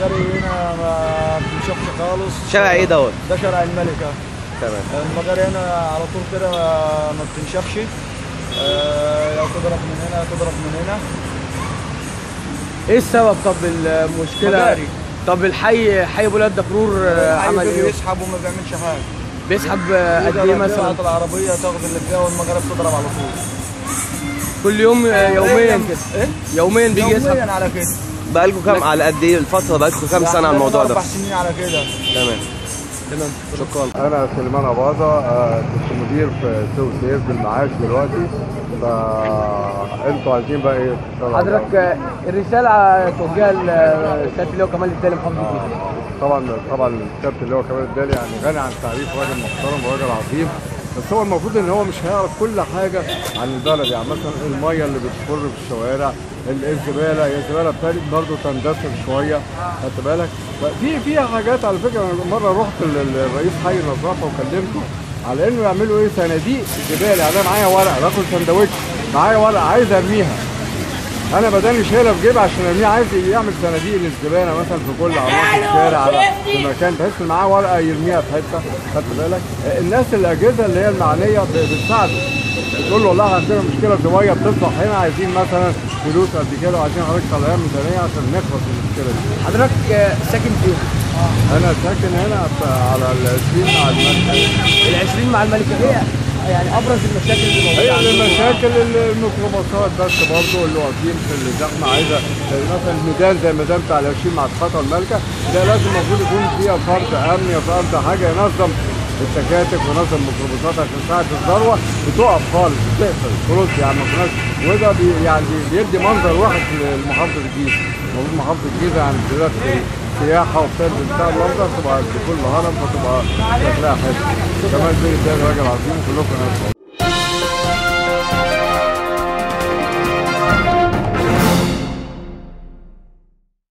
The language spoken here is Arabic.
المجاري هنا ما بتنشفش خالص. شارع إيه دوت؟ ده شارع الملكة. تمام. المجاري هنا على طول كده ما بتنشفش آه، يا تضرب من هنا تضرب من هنا. إيه السبب؟ طب المشكلة؟ مجاري. طب الحي حي كرور آه، عمل إيه؟ يسحب وما بيعملش حاجة. بيسحب آه، قد إيه مثلا؟ العربية تاخد اللي فيها والمجاري بتضرب على طول. كل يوم آه، يوميا كده. إيه يوميا بيجي يسحب. يوميا على كده. بقالكم كام؟ على قد إيه؟ الفترة بقالكم كام سنة على الموضوع ده؟ أربع سنين على كده تمام. تمام. شكرا. أنا سليمان أباظة آه، كنت مدير في سوق سير بالمعاش دلوقتي. فانتوا عايزين بقى إيه؟ حضرتك آه، الرسالة توجهها لسياده اللواء كمال الدالي محافظ آه، طبعا طبعا الكابتن اللي هو كمال الدالي يعني غني عن التعريف راجل محترم وراجل عظيم. بس هو المفروض إن هو مش هيعرف كل حاجة عن البلد. يعني مثلا المية اللي بتمر في الشوارع ال- الزبالة هي الزبالة ابتدت برضه تندثر شوية خدت بالك؟ في فيها حاجات على فكرة أنا مرة رحت الرئيس حي النظافة وكلمته على إنه يعملوا إيه صناديق زبالة. يعني أنا معايا ورقة باكل سندوتش معايا ورقة عايز أرميها. أنا بداني شايلها في جيبي عشان ارميها عايز يعمل صناديق للزبالة مثلا في كل عمود الشارع على في مكان بحيث ان معاه ورقة يرميها في حتة خدت بالك؟ الناس الأجهزة اللي هي المعنية بتساعده تقول له والله عندنا مشكله في ميه بتصلح هنا عايزين مثلا فلوس قد كده وعايزين حضرتك طالعين ميزانيه عشان نخلص المشكلة دي. حضرتك ساكن فين؟ أنا ساكن هنا على السويس مع المركز ال 20 مع الملكه يعني أبرز المشاكل اللي موجودة هي؟ المشاكل ال- الميكروباصات بس برضه اللي واقفين في الزحمة عايزة مثلا الميدان زي الميدان بتاع العشرين مع الخطا الملكه ده لازم المفروض يكون فيها فرد أمني فرد حاجة ينظم التكاتك وينظم الميكروباصات عشان ساعة الذروة بتقف خالص بتقفل خلاص يعني ما كناش وده بي يعني بيدي منظر وحش لمحافظه الجيزه محافظه الجيزه يعني دلوقتي سياحه وبتاع بتاع المنظر تبقى في كل هرم فتبقى شكلها حلو. كمان زي ده راجل عظيم كلكم ناس